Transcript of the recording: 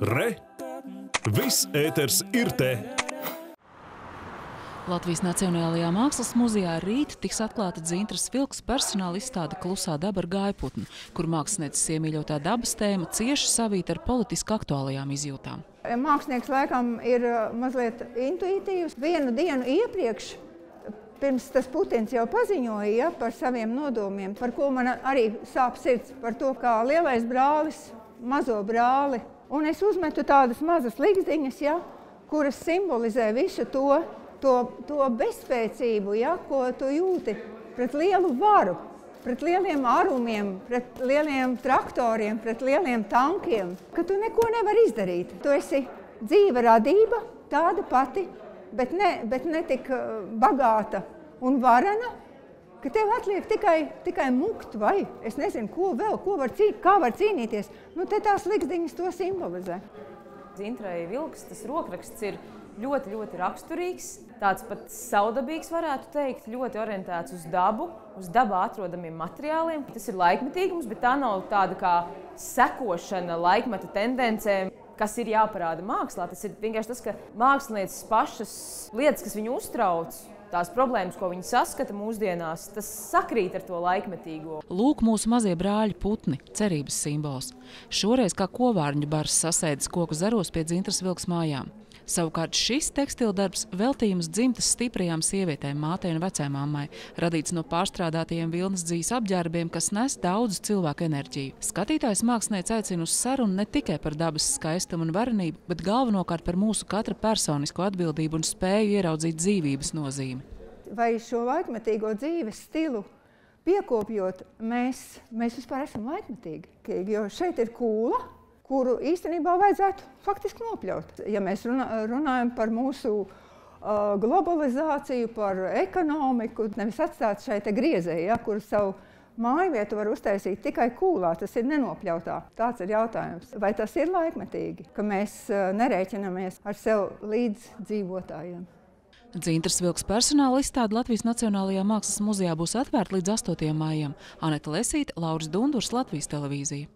Re! Viss ēters ir te! Latvijas Nacionālajā mākslas muzejā rīt tiks atklāta Dzintras Vilks personāla izstāde Klusā daba ar gaiputnu, kur mākslinieces iemīļotā dabas tēma cieši savīt ar politiski aktuālajām izjūtām. Mākslinieks laikam ir uh, mazliet intuitīvs. Vienu dienu iepriekš, pirms tas Putins jau paziņoja ja, par saviem nodomiem, par ko man arī sāp sirds, par to, kā lielais brālis mazo brāli. Un es uzmetu tādas mazas likziņas, ja, kuras simbolizē visu to, to, to bezspēcību, ja, ko tu jūti pret lielu varu, pret lieliem arumiem, pret lieliem traktoriem, pret lieliem tankiem, ka tu neko nevari izdarīt. Tu esi dzīva radība, tāda pati, bet ne, bet ne tik uh, bagāta un varena, ka tev atliek tikai, tikai mukt vai es nezinu, ko vēl, ko var cī, kā var cīnīties. Nu, te tās likdiņas to simbolizē. Zintrai vilks, tas rokraksts ir ļoti, ļoti raksturīgs. Tāds pat saudabīgs, varētu teikt, ļoti orientēts uz dabu, uz dabā atrodamiem materiāliem. Tas ir laikmetīgums, bet tā nav tāda kā sekošana laikmeta tendencēm kas ir jāparāda mākslā. Tas ir vienkārši tas, ka mākslinieces pašas lietas, kas viņu uztrauc, tās problēmas, ko viņi saskata mūsdienās, tas sakrīt ar to laikmetīgo. Lūk, mūsu mazie brāļi putni, cerības simbols. Šoreiz kā kovārņu bars sasēdis koku zaros pie dzintras vilks mājām. Savukārt šis tekstildarbs veltījums dzimtas stiprajām sievietēm, mātei un vecēmāmai, radīts no pārstrādātajiem vilnas dzīs apģērbiem, kas nes daudz cilvēku enerģiju. Skatītājs mākslinieci aicina uz sarunu ne tikai par dabas skaistumu un varenību, bet galvenokārt par mūsu katra personisko atbildību un spēju ieraudzīt dzīvības nozīmi. Vai šo laikmetīgo dzīves stilu piekopjot, mēs, mēs vispār esam laikmetīgi, jo šeit ir kūla, kuru īstenībā vajadzētu faktiski nopļaut. Ja mēs runājam par mūsu globalizāciju, par ekonomiku, nevis atstāt šai griezē, ja, kur savu māju vietu var uztaisīt tikai kūlā, tas ir nenopļautā. Tāds ir jautājums. Vai tas ir laikmetīgi, ka mēs nerēķinamies ar sev līdz dzīvotājiem? Dzintras vilks personāla izstāde Latvijas Nacionālajā mākslas muzejā būs atvērta līdz 8. maijam. Aneta Lesīte, Lauris Dundurs, Latvijas televīzija.